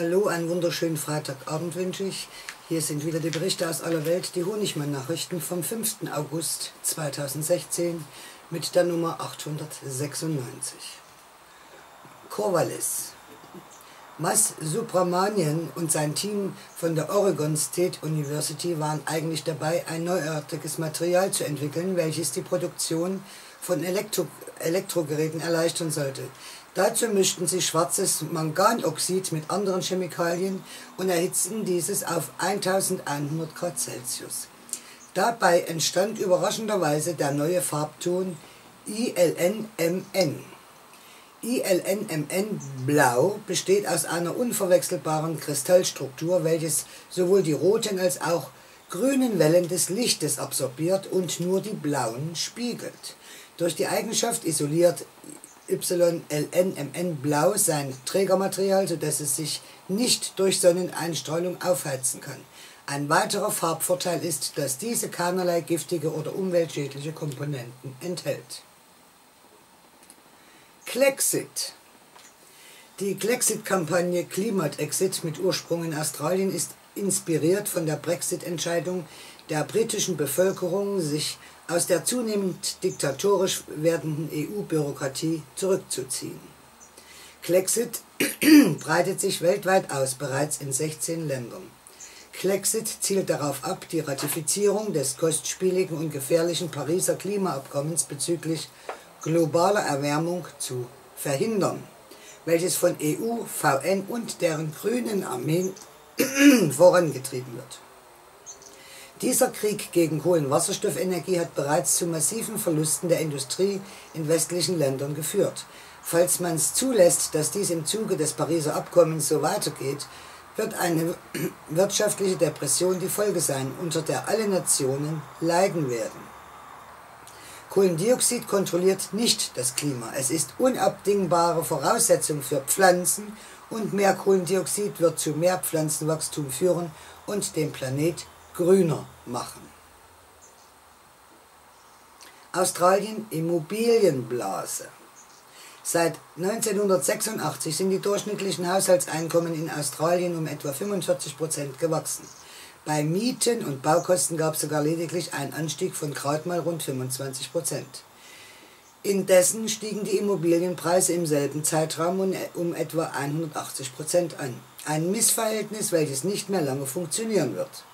Hallo, einen wunderschönen Freitagabend wünsche ich. Hier sind wieder die Berichte aus aller Welt, die Honigmann-Nachrichten vom 5. August 2016 mit der Nummer 896. Corvallis. Mas Subramanian und sein Team von der Oregon State University waren eigentlich dabei, ein neuartiges Material zu entwickeln, welches die Produktion von Elektro Elektrogeräten erleichtern sollte. Dazu mischten sie schwarzes Manganoxid mit anderen Chemikalien und erhitzten dieses auf 1100 Grad Celsius. Dabei entstand überraschenderweise der neue Farbton ILNMN. ILNMN Blau besteht aus einer unverwechselbaren Kristallstruktur, welches sowohl die roten als auch grünen Wellen des Lichtes absorbiert und nur die blauen spiegelt. Durch die Eigenschaft isoliert YLNMN Blau sein Trägermaterial, sodass es sich nicht durch Sonneneinstrahlung aufheizen kann. Ein weiterer Farbvorteil ist, dass diese keinerlei giftige oder umweltschädliche Komponenten enthält. Klexit Die Klexit-Kampagne Climate Exit mit Ursprung in Australien ist inspiriert von der Brexit-Entscheidung der britischen Bevölkerung, sich aus der zunehmend diktatorisch werdenden EU-Bürokratie zurückzuziehen. Klexit breitet sich weltweit aus, bereits in 16 Ländern. Klexit zielt darauf ab, die Ratifizierung des kostspieligen und gefährlichen Pariser Klimaabkommens bezüglich globaler Erwärmung zu verhindern, welches von EU, VN und deren grünen Armeen vorangetrieben wird. Dieser Krieg gegen Kohlenwasserstoffenergie hat bereits zu massiven Verlusten der Industrie in westlichen Ländern geführt. Falls man es zulässt, dass dies im Zuge des Pariser Abkommens so weitergeht, wird eine wirtschaftliche Depression die Folge sein, unter der alle Nationen leiden werden. Kohlendioxid kontrolliert nicht das Klima. Es ist unabdingbare Voraussetzung für Pflanzen und mehr Kohlendioxid wird zu mehr Pflanzenwachstum führen und den Planet grüner machen. Australien Immobilienblase. Seit 1986 sind die durchschnittlichen Haushaltseinkommen in Australien um etwa 45 Prozent gewachsen. Bei Mieten und Baukosten gab es sogar lediglich einen Anstieg von gerade mal rund 25 Prozent. Indessen stiegen die Immobilienpreise im selben Zeitraum um etwa 180 Prozent an. Ein Missverhältnis, welches nicht mehr lange funktionieren wird.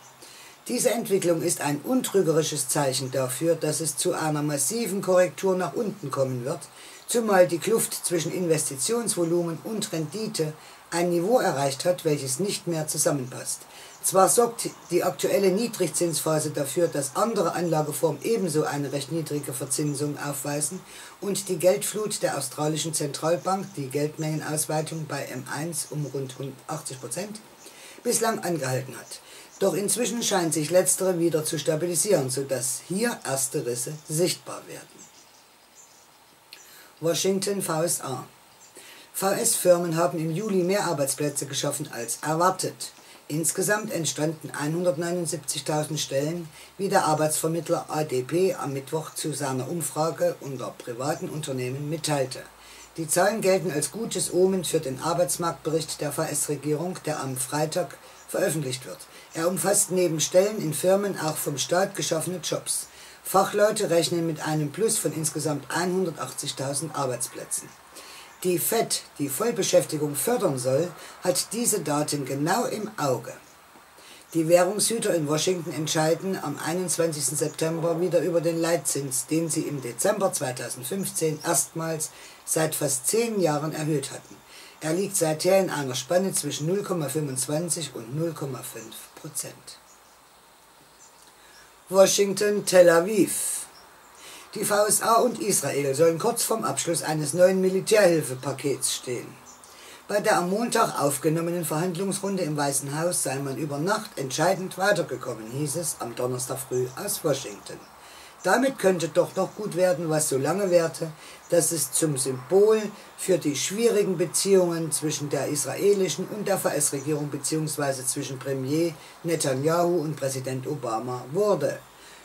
Diese Entwicklung ist ein untrügerisches Zeichen dafür, dass es zu einer massiven Korrektur nach unten kommen wird, zumal die Kluft zwischen Investitionsvolumen und Rendite ein Niveau erreicht hat, welches nicht mehr zusammenpasst. Zwar sorgt die aktuelle Niedrigzinsphase dafür, dass andere Anlageformen ebenso eine recht niedrige Verzinsung aufweisen und die Geldflut der australischen Zentralbank, die Geldmengenausweitung bei M1 um rund 80 Prozent, bislang angehalten hat. Doch inzwischen scheint sich letztere wieder zu stabilisieren, sodass hier erste Risse sichtbar werden. Washington VSA VS-Firmen haben im Juli mehr Arbeitsplätze geschaffen als erwartet. Insgesamt entstanden 179.000 Stellen, wie der Arbeitsvermittler ADP am Mittwoch zu seiner Umfrage unter privaten Unternehmen mitteilte. Die Zahlen gelten als gutes Omen für den Arbeitsmarktbericht der VS-Regierung, der am Freitag veröffentlicht wird. Er umfasst neben Stellen in Firmen auch vom Staat geschaffene Jobs. Fachleute rechnen mit einem Plus von insgesamt 180.000 Arbeitsplätzen. Die FED, die Vollbeschäftigung fördern soll, hat diese Daten genau im Auge. Die Währungshüter in Washington entscheiden am 21. September wieder über den Leitzins, den sie im Dezember 2015 erstmals seit fast zehn Jahren erhöht hatten. Er liegt seither in einer Spanne zwischen 0,25 und 0,5 Prozent. Washington, Tel Aviv. Die VSA und Israel sollen kurz vorm Abschluss eines neuen Militärhilfepakets stehen. Bei der am Montag aufgenommenen Verhandlungsrunde im Weißen Haus sei man über Nacht entscheidend weitergekommen, hieß es am Donnerstag früh aus Washington. Damit könnte doch noch gut werden, was so lange währte, dass es zum Symbol für die schwierigen Beziehungen zwischen der israelischen und der VS-Regierung bzw. zwischen Premier Netanyahu und Präsident Obama wurde.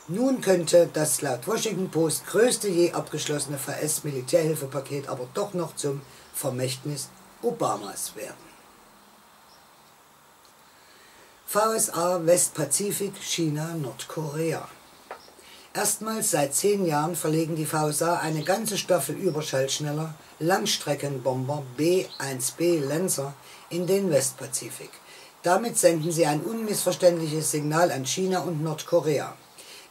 Nun könnte das laut Washington Post größte je abgeschlossene VS-Militärhilfepaket aber doch noch zum Vermächtnis Obamas werden. VSA, Westpazifik, China, Nordkorea. Erstmals seit zehn Jahren verlegen die VSA eine ganze Staffel überschallschneller Langstreckenbomber B-1B Lancer in den Westpazifik. Damit senden sie ein unmissverständliches Signal an China und Nordkorea.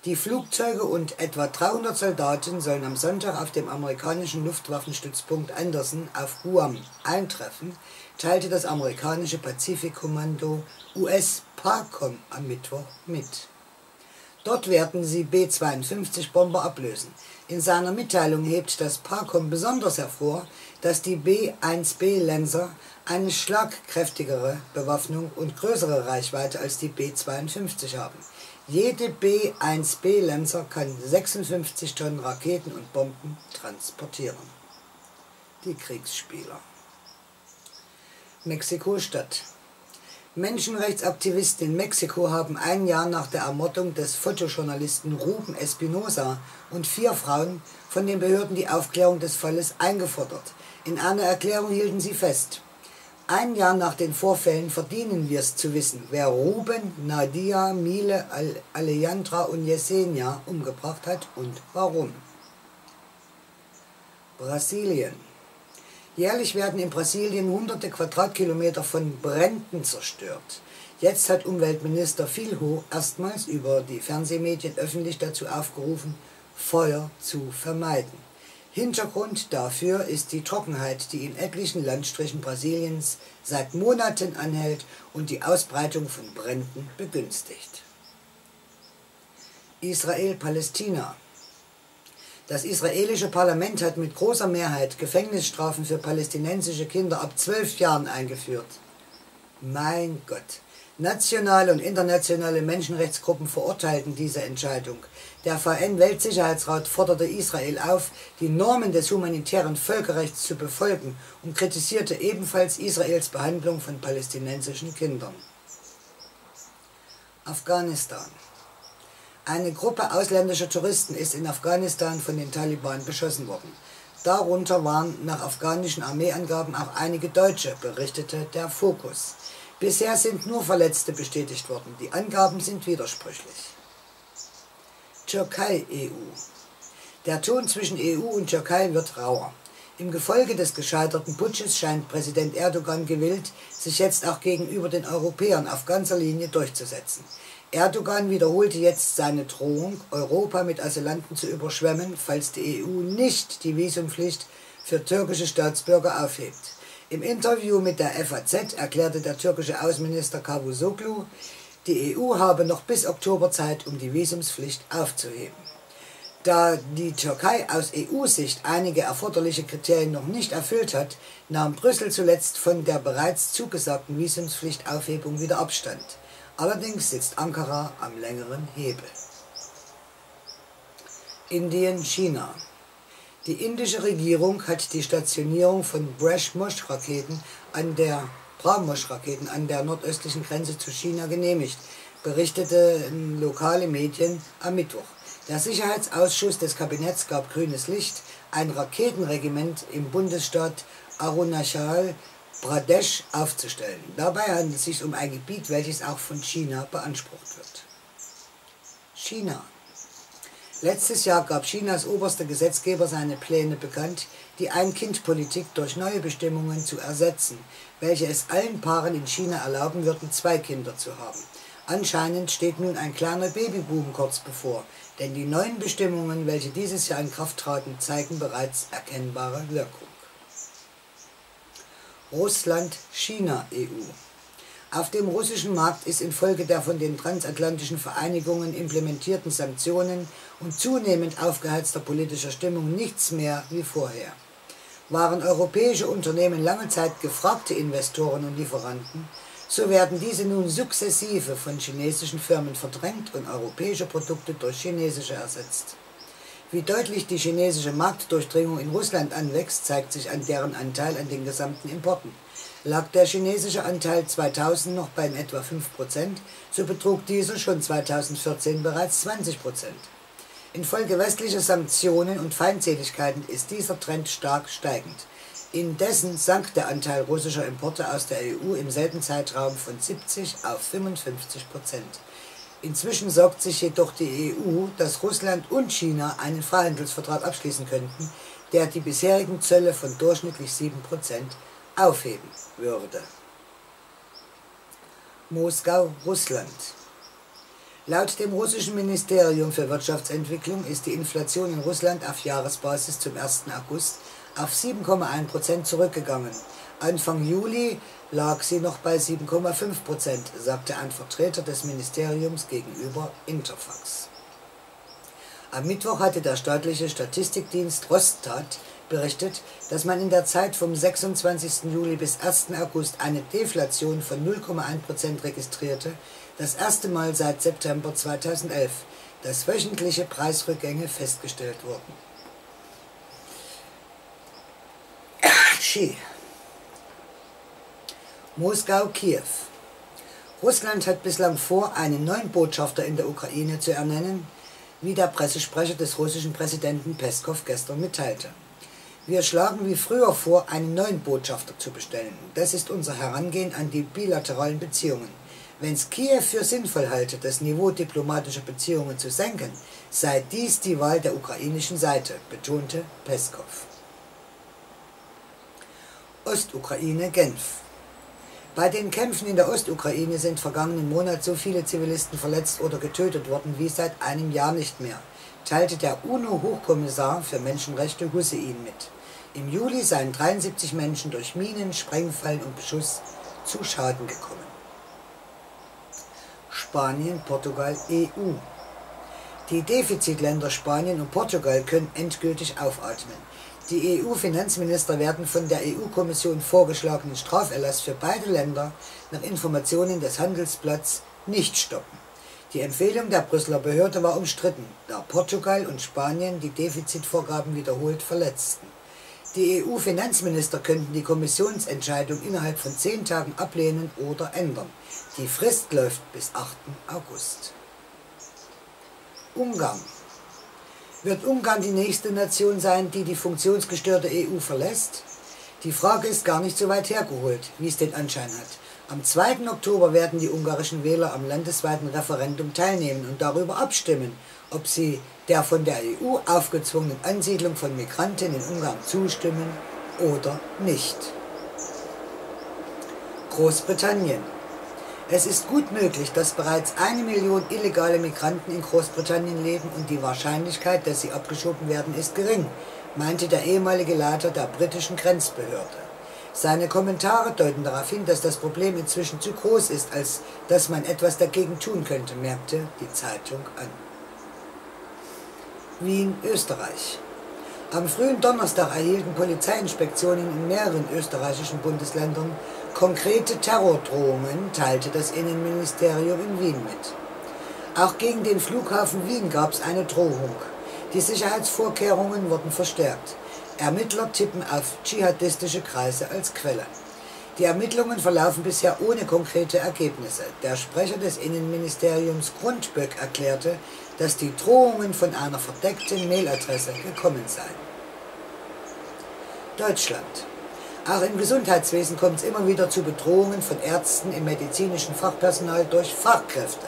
Die Flugzeuge und etwa 300 Soldaten sollen am Sonntag auf dem amerikanischen Luftwaffenstützpunkt Anderson auf Guam eintreffen, teilte das amerikanische Pazifikkommando US-PACOM am Mittwoch mit. Dort werden sie B-52-Bomber ablösen. In seiner Mitteilung hebt das PACOM besonders hervor, dass die B-1B Lancer eine schlagkräftigere Bewaffnung und größere Reichweite als die B-52 haben. Jede B-1B Lancer kann 56 Tonnen Raketen und Bomben transportieren. Die Kriegsspieler. Mexiko-Stadt. Menschenrechtsaktivisten in Mexiko haben ein Jahr nach der Ermordung des Fotojournalisten Ruben Espinosa und vier Frauen von den Behörden die Aufklärung des Falles eingefordert. In einer Erklärung hielten sie fest, ein Jahr nach den Vorfällen verdienen wir es zu wissen, wer Ruben, Nadia, Mile, Alejandra und Yesenia umgebracht hat und warum. Brasilien. Jährlich werden in Brasilien hunderte Quadratkilometer von Bränden zerstört. Jetzt hat Umweltminister Filho erstmals über die Fernsehmedien öffentlich dazu aufgerufen, Feuer zu vermeiden. Hintergrund dafür ist die Trockenheit, die in etlichen Landstrichen Brasiliens seit Monaten anhält und die Ausbreitung von Bränden begünstigt. Israel-Palästina Das israelische Parlament hat mit großer Mehrheit Gefängnisstrafen für palästinensische Kinder ab zwölf Jahren eingeführt. Mein Gott, Nationale und internationale Menschenrechtsgruppen verurteilten diese Entscheidung. Der VN-Weltsicherheitsrat forderte Israel auf, die Normen des humanitären Völkerrechts zu befolgen und kritisierte ebenfalls Israels Behandlung von palästinensischen Kindern. Afghanistan Eine Gruppe ausländischer Touristen ist in Afghanistan von den Taliban beschossen worden. Darunter waren nach afghanischen Armeeangaben auch einige Deutsche, berichtete der Fokus. Bisher sind nur Verletzte bestätigt worden. Die Angaben sind widersprüchlich. Türkei-EU Der Ton zwischen EU und Türkei wird rauer. Im Gefolge des gescheiterten Putsches scheint Präsident Erdogan gewillt, sich jetzt auch gegenüber den Europäern auf ganzer Linie durchzusetzen. Erdogan wiederholte jetzt seine Drohung, Europa mit Asylanten zu überschwemmen, falls die EU nicht die Visumpflicht für türkische Staatsbürger aufhebt. Im Interview mit der FAZ erklärte der türkische Außenminister Cavusoglu, die EU habe noch bis Oktober Zeit, um die Visumspflicht aufzuheben. Da die Türkei aus EU-Sicht einige erforderliche Kriterien noch nicht erfüllt hat, nahm Brüssel zuletzt von der bereits zugesagten Visumspflichtaufhebung wieder Abstand. Allerdings sitzt Ankara am längeren Hebel. Indien, China. Die indische Regierung hat die Stationierung von Brahmos-Raketen an der Brahmos-Raketen an der nordöstlichen Grenze zu China genehmigt, berichteten lokale Medien am Mittwoch. Der Sicherheitsausschuss des Kabinetts gab grünes Licht, ein Raketenregiment im Bundesstaat Arunachal Pradesh aufzustellen. Dabei handelt es sich um ein Gebiet, welches auch von China beansprucht wird. China Letztes Jahr gab Chinas oberster Gesetzgeber seine Pläne bekannt, die Ein-Kind-Politik durch neue Bestimmungen zu ersetzen, welche es allen Paaren in China erlauben würden, zwei Kinder zu haben. Anscheinend steht nun ein kleiner Babyboom kurz bevor, denn die neuen Bestimmungen, welche dieses Jahr in Kraft traten, zeigen bereits erkennbare Wirkung. Russland, China, EU auf dem russischen Markt ist infolge der von den transatlantischen Vereinigungen implementierten Sanktionen und zunehmend aufgeheizter politischer Stimmung nichts mehr wie vorher. Waren europäische Unternehmen lange Zeit gefragte Investoren und Lieferanten, so werden diese nun sukzessive von chinesischen Firmen verdrängt und europäische Produkte durch chinesische ersetzt. Wie deutlich die chinesische Marktdurchdringung in Russland anwächst, zeigt sich an deren Anteil an den gesamten Importen lag der chinesische Anteil 2000 noch bei etwa 5%, so betrug dieser schon 2014 bereits 20%. Infolge westlicher Sanktionen und Feindseligkeiten ist dieser Trend stark steigend. Indessen sank der Anteil russischer Importe aus der EU im selben Zeitraum von 70 auf 55 Prozent. Inzwischen sorgt sich jedoch die EU, dass Russland und China einen Freihandelsvertrag abschließen könnten, der die bisherigen Zölle von durchschnittlich 7 Prozent aufheben würde. Moskau, Russland. Laut dem russischen Ministerium für Wirtschaftsentwicklung ist die Inflation in Russland auf Jahresbasis zum 1. August auf 7,1 Prozent zurückgegangen. Anfang Juli lag sie noch bei 7,5 Prozent, sagte ein Vertreter des Ministeriums gegenüber Interfax. Am Mittwoch hatte der staatliche Statistikdienst Rostat berichtet, dass man in der Zeit vom 26. Juli bis 1. August eine Deflation von 0,1 Prozent registrierte, das erste Mal seit September 2011, dass wöchentliche Preisrückgänge festgestellt wurden. Xi. Moskau, Kiew. Russland hat bislang vor, einen neuen Botschafter in der Ukraine zu ernennen, wie der Pressesprecher des russischen Präsidenten Peskov gestern mitteilte. Wir schlagen wie früher vor, einen neuen Botschafter zu bestellen. Das ist unser Herangehen an die bilateralen Beziehungen. Wenn es Kiew für sinnvoll halte, das Niveau diplomatischer Beziehungen zu senken, sei dies die Wahl der ukrainischen Seite, betonte Peskov. Ostukraine, Genf. Bei den Kämpfen in der Ostukraine sind vergangenen Monat so viele Zivilisten verletzt oder getötet worden wie seit einem Jahr nicht mehr, teilte der UNO-Hochkommissar für Menschenrechte Hussein mit. Im Juli seien 73 Menschen durch Minen, Sprengfallen und Beschuss zu Schaden gekommen. Spanien, Portugal, EU. Die Defizitländer Spanien und Portugal können endgültig aufatmen. Die EU-Finanzminister werden von der EU-Kommission vorgeschlagenen Straferlass für beide Länder nach Informationen des Handelsblatts nicht stoppen. Die Empfehlung der Brüsseler Behörde war umstritten, da Portugal und Spanien die Defizitvorgaben wiederholt verletzten. Die EU-Finanzminister könnten die Kommissionsentscheidung innerhalb von zehn Tagen ablehnen oder ändern. Die Frist läuft bis 8. August. Ungarn wird Ungarn die nächste Nation sein, die die funktionsgestörte EU verlässt? Die Frage ist gar nicht so weit hergeholt, wie es den Anschein hat. Am 2. Oktober werden die ungarischen Wähler am landesweiten Referendum teilnehmen und darüber abstimmen, ob sie der von der EU aufgezwungenen Ansiedlung von Migranten in Ungarn zustimmen oder nicht. Großbritannien es ist gut möglich, dass bereits eine Million illegale Migranten in Großbritannien leben und die Wahrscheinlichkeit, dass sie abgeschoben werden, ist gering, meinte der ehemalige Leiter der britischen Grenzbehörde. Seine Kommentare deuten darauf hin, dass das Problem inzwischen zu groß ist, als dass man etwas dagegen tun könnte, merkte die Zeitung an. Wien, Österreich. Am frühen Donnerstag erhielten Polizeiinspektionen in mehreren österreichischen Bundesländern Konkrete Terrordrohungen teilte das Innenministerium in Wien mit. Auch gegen den Flughafen Wien gab es eine Drohung. Die Sicherheitsvorkehrungen wurden verstärkt. Ermittler tippen auf dschihadistische Kreise als Quelle. Die Ermittlungen verlaufen bisher ohne konkrete Ergebnisse. Der Sprecher des Innenministeriums Grundböck erklärte, dass die Drohungen von einer verdeckten Mailadresse gekommen seien. Deutschland auch im Gesundheitswesen kommt es immer wieder zu Bedrohungen von Ärzten im medizinischen Fachpersonal durch Fachkräfte.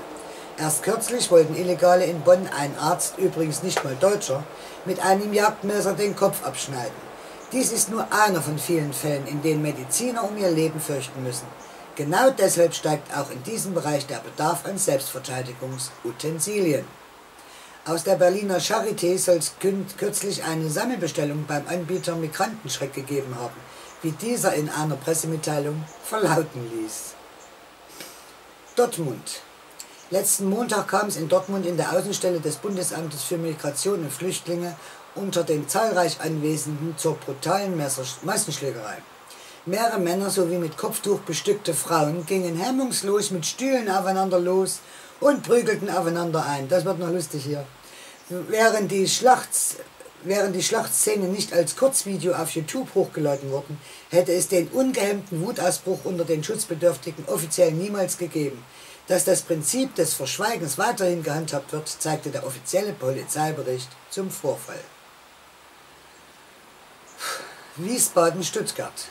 Erst kürzlich wollten Illegale in Bonn einen Arzt, übrigens nicht mal Deutscher, mit einem Jagdmesser den Kopf abschneiden. Dies ist nur einer von vielen Fällen, in denen Mediziner um ihr Leben fürchten müssen. Genau deshalb steigt auch in diesem Bereich der Bedarf an Selbstverteidigungsutensilien. Aus der Berliner Charité soll es kürzlich eine Sammelbestellung beim Anbieter Migrantenschreck gegeben haben wie dieser in einer Pressemitteilung verlauten ließ. Dortmund. Letzten Montag kam es in Dortmund in der Außenstelle des Bundesamtes für Migration und Flüchtlinge unter den zahlreich Anwesenden zur brutalen Massenschlägerei. Mehrere Männer sowie mit Kopftuch bestückte Frauen gingen hemmungslos mit Stühlen aufeinander los und prügelten aufeinander ein. Das wird noch lustig hier. Während die Schlachts Wären die Schlachtszenen nicht als Kurzvideo auf YouTube hochgeladen worden, hätte es den ungehemmten Wutausbruch unter den Schutzbedürftigen offiziell niemals gegeben. Dass das Prinzip des Verschweigens weiterhin gehandhabt wird, zeigte der offizielle Polizeibericht zum Vorfall. Wiesbaden-Stuttgart.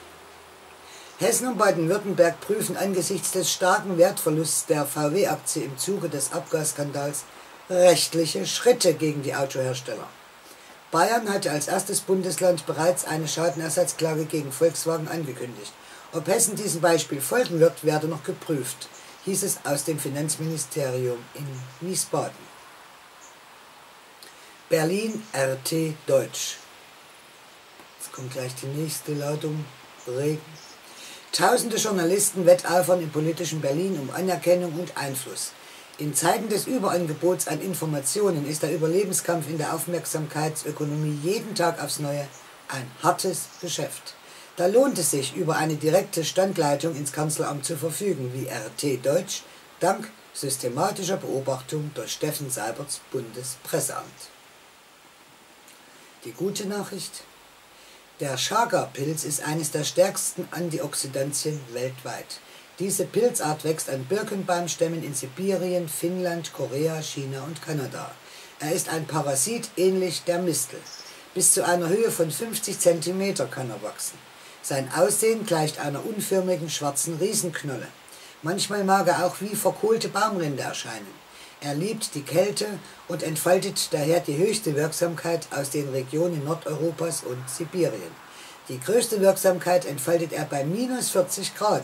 Hessen und Baden-Württemberg prüfen angesichts des starken Wertverlusts der VW-Aktie im Zuge des Abgasskandals rechtliche Schritte gegen die Autohersteller. Bayern hatte als erstes Bundesland bereits eine Schadenersatzklage gegen Volkswagen angekündigt. Ob Hessen diesem Beispiel folgen wird, werde noch geprüft, hieß es aus dem Finanzministerium in Wiesbaden. Berlin RT Deutsch kommt gleich die nächste Ladung. Regen. Tausende Journalisten wetteifern im politischen Berlin um Anerkennung und Einfluss. In Zeiten des Überangebots an Informationen ist der Überlebenskampf in der Aufmerksamkeitsökonomie jeden Tag aufs Neue ein hartes Geschäft. Da lohnt es sich, über eine direkte Standleitung ins Kanzleramt zu verfügen, wie RT Deutsch, dank systematischer Beobachtung durch Steffen Seiberts Bundespresseamt. Die gute Nachricht, der Chaga-Pilz ist eines der stärksten Antioxidantien weltweit. Diese Pilzart wächst an Birkenbaumstämmen in Sibirien, Finnland, Korea, China und Kanada. Er ist ein Parasit ähnlich der Mistel. Bis zu einer Höhe von 50 cm kann er wachsen. Sein Aussehen gleicht einer unförmigen schwarzen Riesenknolle. Manchmal mag er auch wie verkohlte Baumrinde erscheinen. Er liebt die Kälte und entfaltet daher die höchste Wirksamkeit aus den Regionen Nordeuropas und Sibirien. Die größte Wirksamkeit entfaltet er bei minus 40 Grad.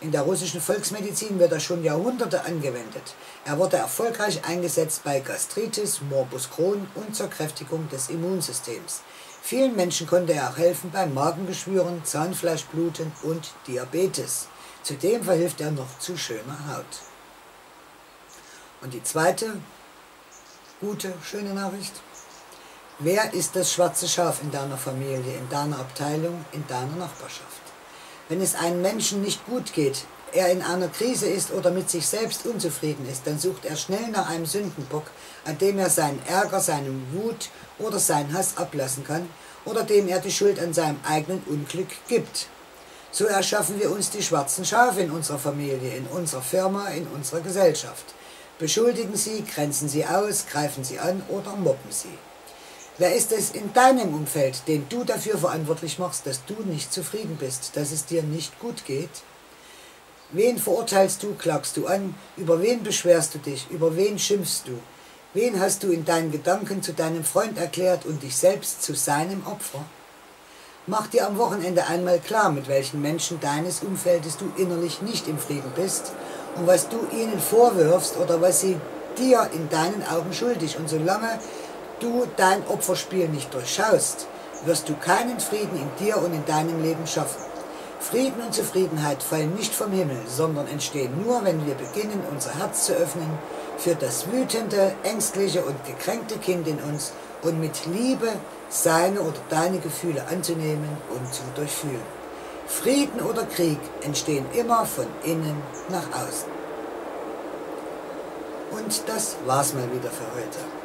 In der russischen Volksmedizin wird er schon Jahrhunderte angewendet. Er wurde erfolgreich eingesetzt bei Gastritis, Morbus Crohn und zur Kräftigung des Immunsystems. Vielen Menschen konnte er auch helfen bei Magengeschwüren, Zahnfleischbluten und Diabetes. Zudem verhilft er noch zu schöner Haut. Und die zweite gute, schöne Nachricht. Wer ist das schwarze Schaf in deiner Familie, in deiner Abteilung, in deiner Nachbarschaft? Wenn es einem Menschen nicht gut geht, er in einer Krise ist oder mit sich selbst unzufrieden ist, dann sucht er schnell nach einem Sündenbock, an dem er seinen Ärger, seinen Wut oder seinen Hass ablassen kann oder dem er die Schuld an seinem eigenen Unglück gibt. So erschaffen wir uns die schwarzen Schafe in unserer Familie, in unserer Firma, in unserer Gesellschaft. Beschuldigen Sie, grenzen Sie aus, greifen Sie an oder mobben Sie. Wer ist es in deinem Umfeld, den du dafür verantwortlich machst, dass du nicht zufrieden bist, dass es dir nicht gut geht? Wen verurteilst du, klagst du an, über wen beschwerst du dich, über wen schimpfst du? Wen hast du in deinen Gedanken zu deinem Freund erklärt und dich selbst zu seinem Opfer? Mach dir am Wochenende einmal klar, mit welchen Menschen deines Umfeldes du innerlich nicht im Frieden bist und was du ihnen vorwirfst oder was sie dir in deinen Augen schuldig. Und solange du dein Opferspiel nicht durchschaust, wirst du keinen Frieden in dir und in deinem Leben schaffen. Frieden und Zufriedenheit fallen nicht vom Himmel, sondern entstehen nur, wenn wir beginnen, unser Herz zu öffnen für das wütende, ängstliche und gekränkte Kind in uns und mit Liebe seine oder deine Gefühle anzunehmen und zu durchfühlen. Frieden oder Krieg entstehen immer von innen nach außen. Und das war's mal wieder für heute.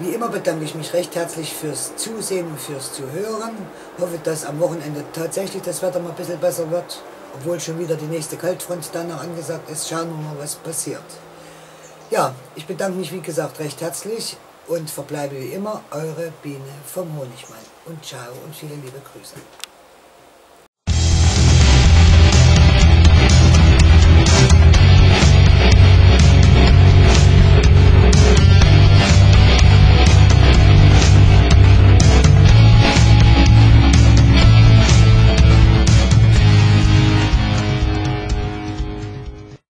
Wie immer bedanke ich mich recht herzlich fürs Zusehen und fürs Zuhören. Hoffe, dass am Wochenende tatsächlich das Wetter mal ein bisschen besser wird. Obwohl schon wieder die nächste Kaltfront dann noch angesagt ist. Schauen wir mal, was passiert. Ja, ich bedanke mich wie gesagt recht herzlich und verbleibe wie immer eure Biene vom Honigmann. Und ciao und viele liebe Grüße.